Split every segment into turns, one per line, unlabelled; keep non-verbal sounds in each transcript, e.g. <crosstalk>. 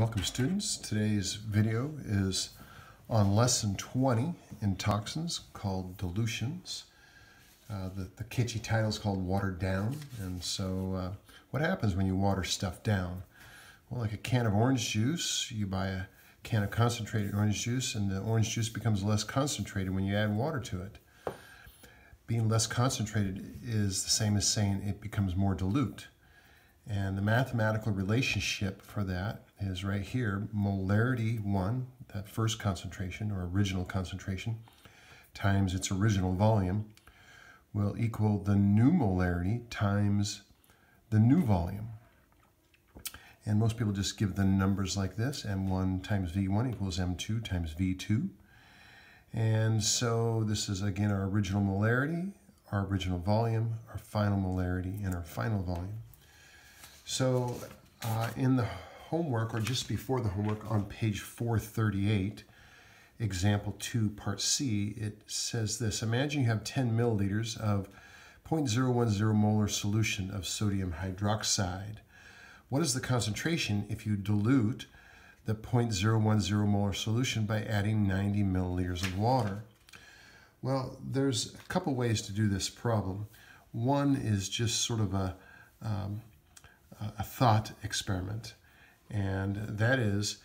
Welcome students. Today's video is on lesson 20 in toxins called dilutions. Uh, the, the kitschy title is called watered down. And so uh, what happens when you water stuff down? Well, like a can of orange juice, you buy a can of concentrated orange juice and the orange juice becomes less concentrated when you add water to it. Being less concentrated is the same as saying it becomes more dilute. And the mathematical relationship for that is right here, molarity 1, that first concentration or original concentration, times its original volume will equal the new molarity times the new volume. And most people just give the numbers like this, m1 times v1 equals m2 times v2. And so this is, again, our original molarity, our original volume, our final molarity, and our final volume. So uh, in the homework, or just before the homework on page 438, example 2, part C, it says this. Imagine you have 10 milliliters of 0.010 molar solution of sodium hydroxide. What is the concentration if you dilute the 0.010 molar solution by adding 90 milliliters of water? Well, there's a couple ways to do this problem. One is just sort of a um, a thought experiment. And that is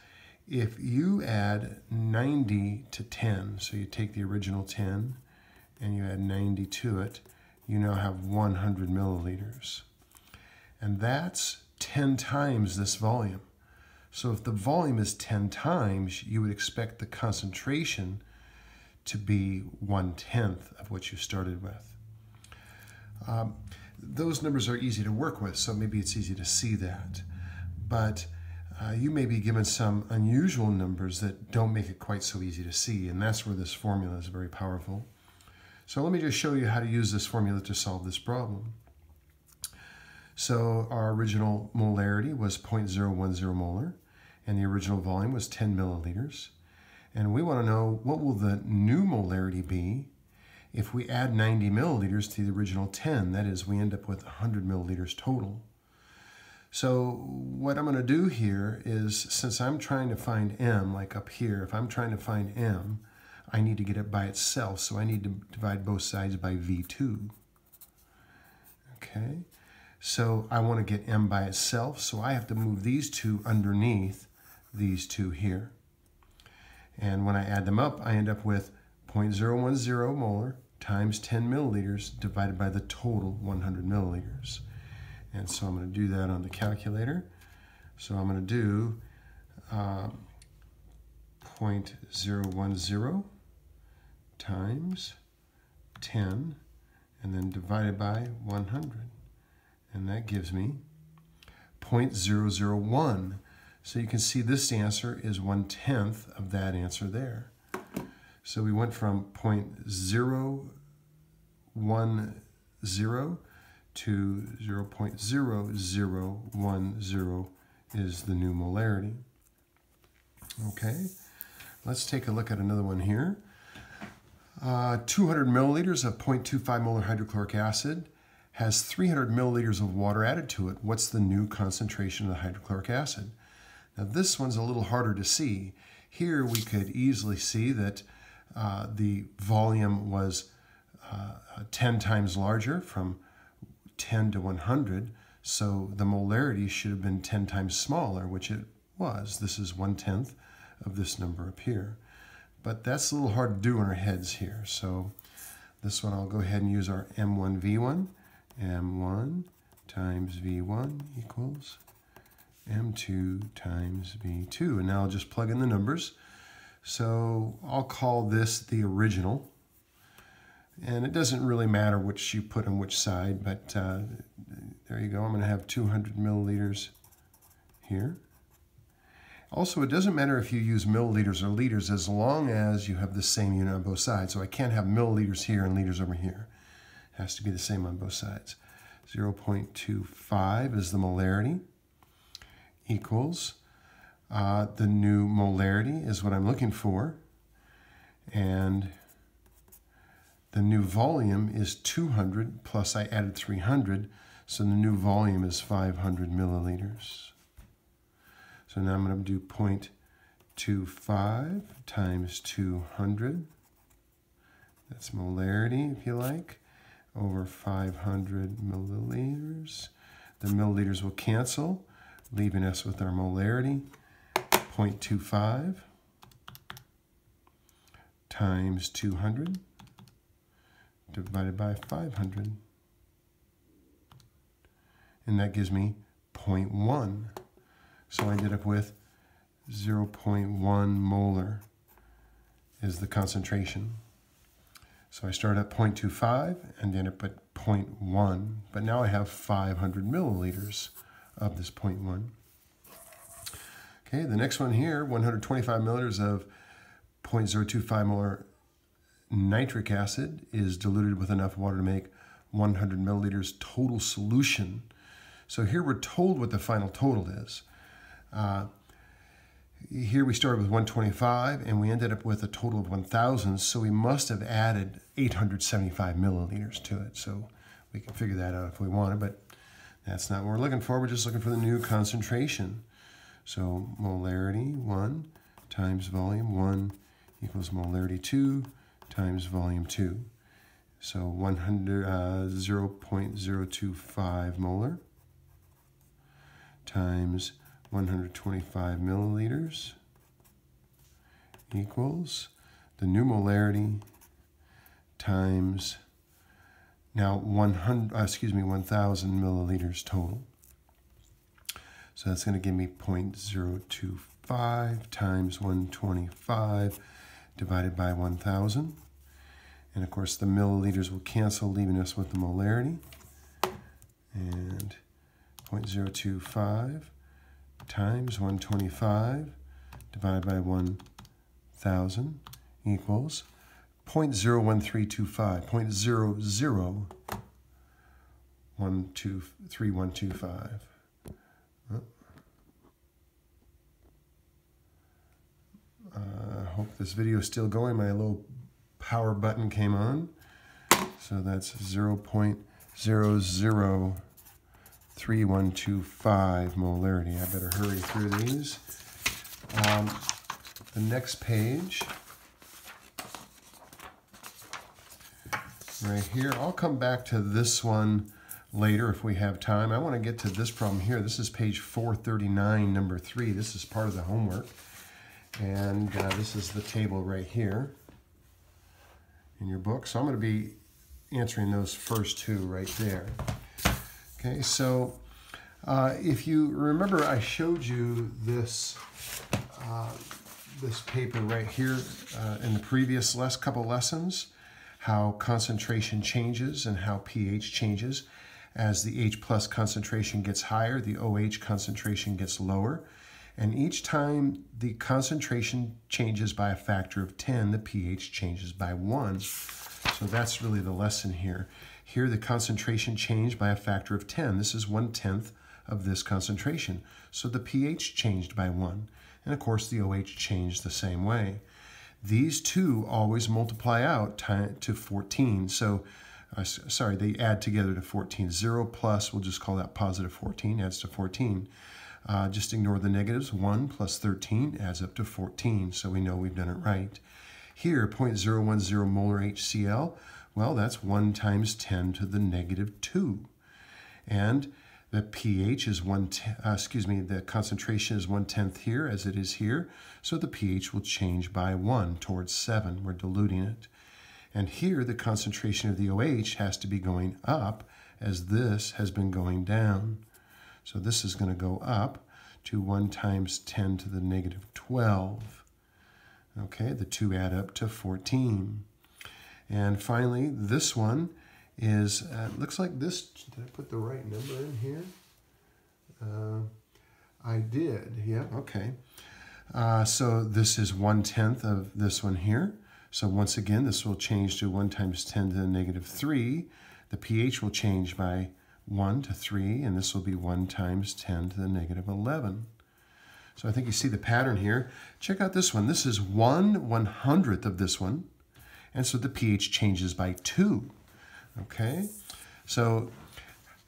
if you add 90 to 10, so you take the original 10 and you add 90 to it, you now have 100 milliliters. And that's 10 times this volume. So if the volume is 10 times, you would expect the concentration to be one-tenth of what you started with. Um, those numbers are easy to work with, so maybe it's easy to see that. But uh, you may be given some unusual numbers that don't make it quite so easy to see, and that's where this formula is very powerful. So let me just show you how to use this formula to solve this problem. So our original molarity was 0.010 molar, and the original volume was 10 milliliters. And we want to know what will the new molarity be if we add 90 milliliters to the original 10, that is, we end up with 100 milliliters total. So what I'm going to do here is, since I'm trying to find m, like up here, if I'm trying to find m, I need to get it by itself, so I need to divide both sides by v2. Okay, so I want to get m by itself, so I have to move these two underneath these two here. And when I add them up, I end up with 0.010 molar times 10 milliliters divided by the total 100 milliliters. And so I'm going to do that on the calculator. So I'm going to do uh, 0.010 times 10 and then divided by 100. And that gives me 0.001. So you can see this answer is one-tenth of that answer there. So we went from 0.010 to 0.0010 is the new molarity. Okay, let's take a look at another one here. Uh, 200 milliliters of 0.25 molar hydrochloric acid has 300 milliliters of water added to it. What's the new concentration of the hydrochloric acid? Now this one's a little harder to see. Here we could easily see that uh, the volume was uh, 10 times larger from 10 to 100, so the molarity should have been 10 times smaller, which it was. This is one-tenth of this number up here. But that's a little hard to do in our heads here. So this one I'll go ahead and use our M1V1. M1 times V1 equals M2 times V2. And now I'll just plug in the numbers. So I'll call this the original. And it doesn't really matter which you put on which side, but uh, there you go. I'm going to have 200 milliliters here. Also, it doesn't matter if you use milliliters or liters as long as you have the same unit on both sides. So I can't have milliliters here and liters over here. It has to be the same on both sides. 0.25 is the molarity equals uh, the new molarity is what I'm looking for. And the new volume is 200 plus I added 300. So the new volume is 500 milliliters. So now I'm going to do 0.25 times 200. That's molarity, if you like, over 500 milliliters. The milliliters will cancel, leaving us with our molarity, 0.25 times 200 divided by 500. And that gives me 0.1. So I ended up with 0.1 molar is the concentration. So I start at 0.25 and then up put 0.1, but now I have 500 milliliters of this 0.1. Okay, the next one here, 125 milliliters of 0.025 molar nitric acid is diluted with enough water to make 100 milliliters total solution. So here we're told what the final total is. Uh, here we started with 125 and we ended up with a total of 1,000, so we must have added 875 milliliters to it. So we can figure that out if we wanted, but that's not what we're looking for. We're just looking for the new concentration. So molarity 1 times volume 1 equals molarity 2 times volume 2. So 100, uh, 0.025 molar times 125 milliliters equals the new molarity times now 100, uh, excuse me, 1,000 milliliters total. So that's going to give me 0.025 times 125 divided by 1,000. And of course the milliliters will cancel, leaving us with the molarity. And 0.025 times 125 divided by 1,000 equals 0.01325, 0.03125. I uh, hope this video is still going. My little power button came on. So that's 0.003125 molarity. I better hurry through these. Um, the next page, right here, I'll come back to this one later if we have time. I want to get to this problem here. This is page 439, number three. This is part of the homework. And uh, this is the table right here in your book. So I'm going to be answering those first two right there. Okay, so uh, if you remember, I showed you this uh, this paper right here uh, in the previous last couple lessons, how concentration changes and how pH changes. As the H plus concentration gets higher, the OH concentration gets lower. And each time the concentration changes by a factor of 10, the pH changes by 1. So that's really the lesson here. Here the concentration changed by a factor of 10. This is one-tenth of this concentration. So the pH changed by 1. And of course the OH changed the same way. These two always multiply out to 14. So, uh, sorry, they add together to 14. 0 plus, we'll just call that positive 14, adds to 14. Uh, just ignore the negatives. 1 plus 13 adds up to 14, so we know we've done it right. Here, 0.010 molar HCl, well, that's 1 times 10 to the negative 2. And the pH is one, uh, excuse me, the concentration is one tenth here as it is here. So the pH will change by one towards seven. We're diluting it. And here the concentration of the OH has to be going up as this has been going down. So this is going to go up to 1 times 10 to the negative 12. Okay, the two add up to 14. And finally, this one is, uh, looks like this, did I put the right number in here? Uh, I did, yeah, okay. Uh, so this is one-tenth of this one here. So once again, this will change to 1 times 10 to the negative 3. The pH will change by 1 to 3, and this will be 1 times 10 to the negative 11. So I think you see the pattern here. Check out this one. This is 1 one-hundredth of this one, and so the pH changes by 2. Okay, so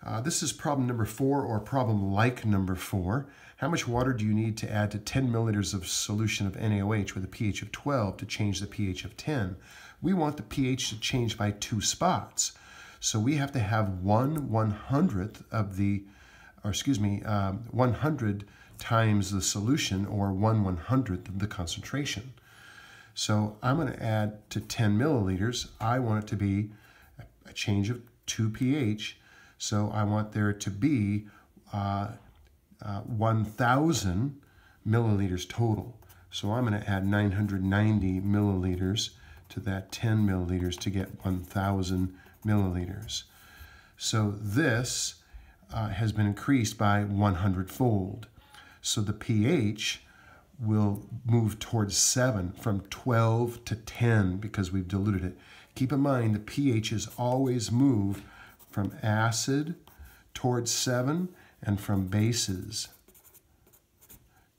Uh, this is problem number four or problem like number four. How much water do you need to add to 10 milliliters of solution of NaOH with a pH of 12 to change the pH of 10? We want the pH to change by two spots. So we have to have one one hundredth of the, or excuse me, um, 100 times the solution or one one hundredth of the concentration. So I'm going to add to 10 milliliters. I want it to be a change of 2 pH. So I want there to be uh, uh, 1,000 milliliters total. So I'm going to add 990 milliliters to that 10 milliliters to get 1,000 milliliters. So this uh, has been increased by 100 fold. So the pH will move towards 7 from 12 to 10 because we've diluted it. Keep in mind the pHs always move from acid towards 7 and from bases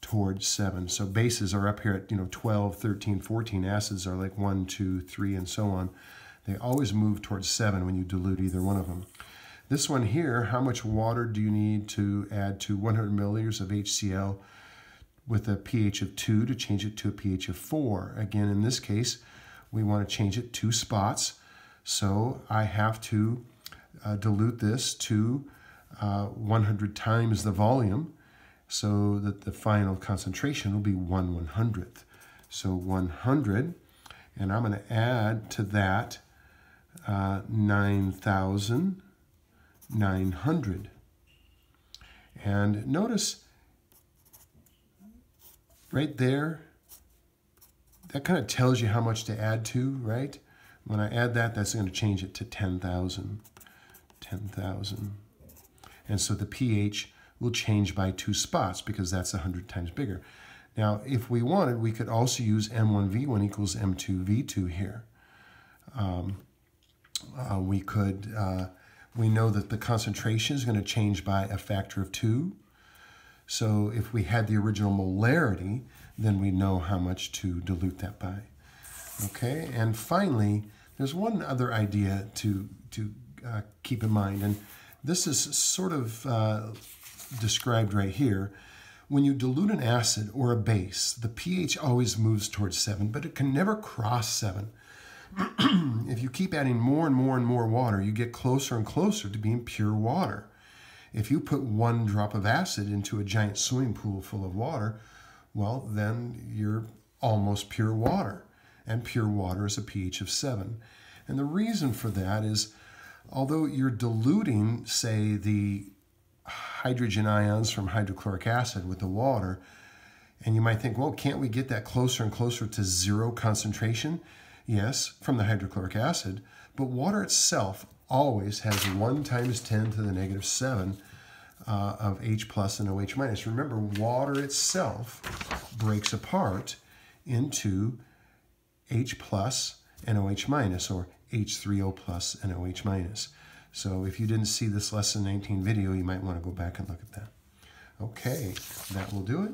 towards 7. So bases are up here at you know 12, 13, 14. Acids are like 1, 2, 3, and so on. They always move towards 7 when you dilute either one of them. This one here, how much water do you need to add to 100 milliliters of HCl with a pH of 2 to change it to a pH of 4? Again, in this case, we want to change it two spots. So I have to uh, dilute this to uh, 100 times the volume so that the final concentration will be 1 100th. So 100, and I'm going to add to that uh, 9,900. And notice right there, that kind of tells you how much to add to, right? When I add that, that's going to change it to 10,000. 10,000. And so the pH will change by two spots because that's 100 times bigger. Now, if we wanted, we could also use M1V1 equals M2V2 here. Um, uh, we could, uh, we know that the concentration is going to change by a factor of two. So if we had the original molarity, then we know how much to dilute that by. Okay, and finally, there's one other idea to, to uh, keep in mind, and this is sort of uh, described right here. When you dilute an acid or a base, the pH always moves towards 7, but it can never cross 7. <clears throat> if you keep adding more and more and more water, you get closer and closer to being pure water. If you put one drop of acid into a giant swimming pool full of water, well, then you're almost pure water. And pure water is a pH of 7. And the reason for that is, although you're diluting, say, the hydrogen ions from hydrochloric acid with the water, and you might think, well, can't we get that closer and closer to zero concentration? Yes, from the hydrochloric acid, but water itself always has 1 times 10 to the negative 7 uh, of H plus and OH minus. Remember, water itself breaks apart into H plus and OH minus, or H3O plus and OH minus. So if you didn't see this lesson 19 video, you might want to go back and look at that. Okay, that will do it.